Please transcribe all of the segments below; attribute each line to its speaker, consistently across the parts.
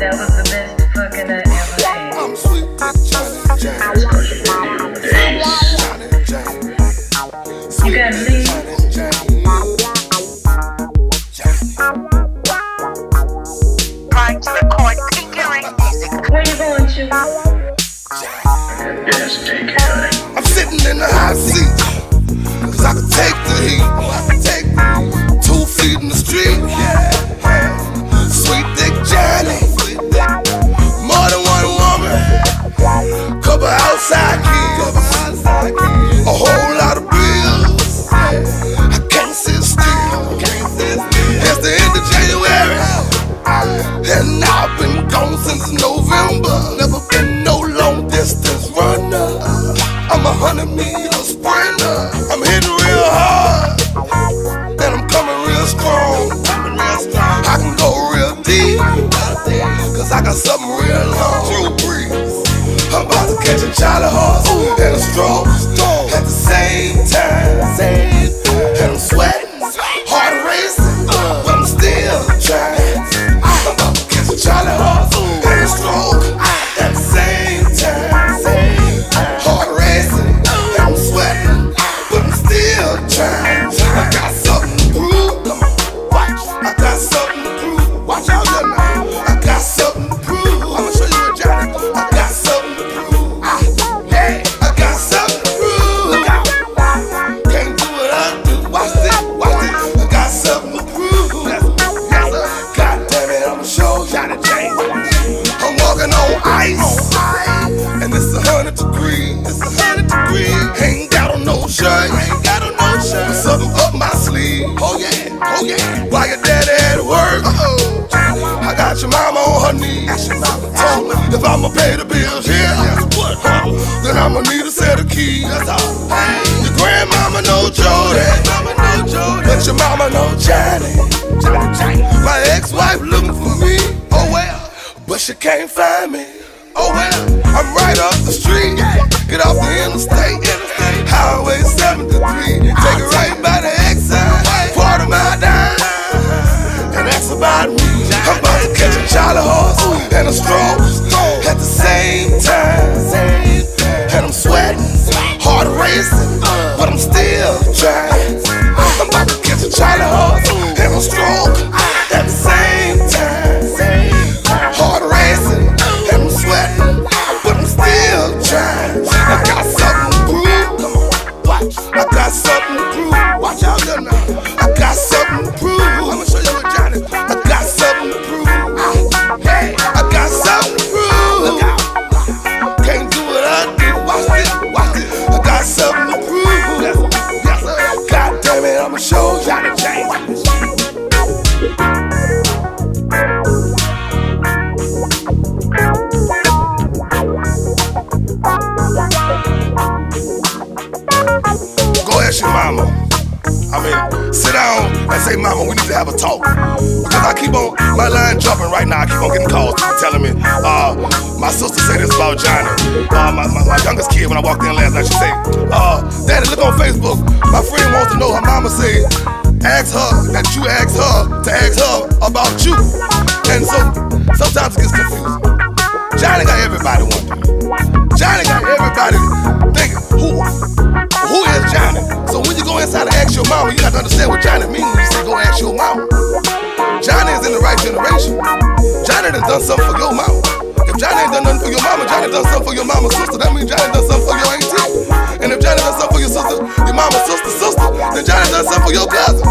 Speaker 1: That was the best fucking I ever had.
Speaker 2: I'm sweet Johnny James.
Speaker 3: You in the old days.
Speaker 2: Johnny James.
Speaker 1: You gotta leave.
Speaker 4: Trying to record tinkering.
Speaker 1: Where you going to?
Speaker 3: I got gas to take care of.
Speaker 2: I'm sitting in the hot seat. Cause I can take the heat. I can take the heat. Two feet in the street. I'm a sprinter. I'm hitting real hard. And I'm coming real strong. I can go real deep. Cause I got something real long. I'm about to catch a Charlie horse and a stroke got your mama on her knees. Told me if I'ma pay the bills here, then I'ma need a set of keys. That's all. Hey. Your grandmama know Jody, but your mama know Johnny. My ex-wife looking for me. Oh well, but she can't find me. Oh well, I'm right up the street. Get off the interstate, Highway 73. Take it right and say, Mama, we need to have a talk. Because I keep on, my line jumping right now. I keep on getting calls telling me, uh, my sister said this about Johnny. Uh, my, my, my youngest kid, when I walked in last night, she said, uh, Daddy, look on Facebook. My friend wants to know her mama said, ask her, that you ask her to ask her about you. And so, sometimes it gets confusing. done something for your mama. If Johnny ain't done nothing for your mama, Johnny done something for your mama, sister. That means Johnny done something for your auntie. And if Johnny done something for your sister, your mama, sister, sister, then Johnny done something for your cousin.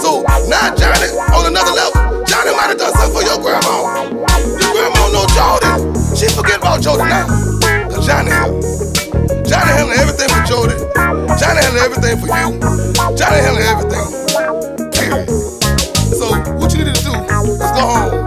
Speaker 2: So now Johnny on another level. Johnny might have done something for your grandma. Your grandma know Jordan. She forget about Jordan now. Cause Johnny. Johnny handling everything for Jordan. Johnny handling everything for you. Johnny handling everything. Period. So what you need to do is go home.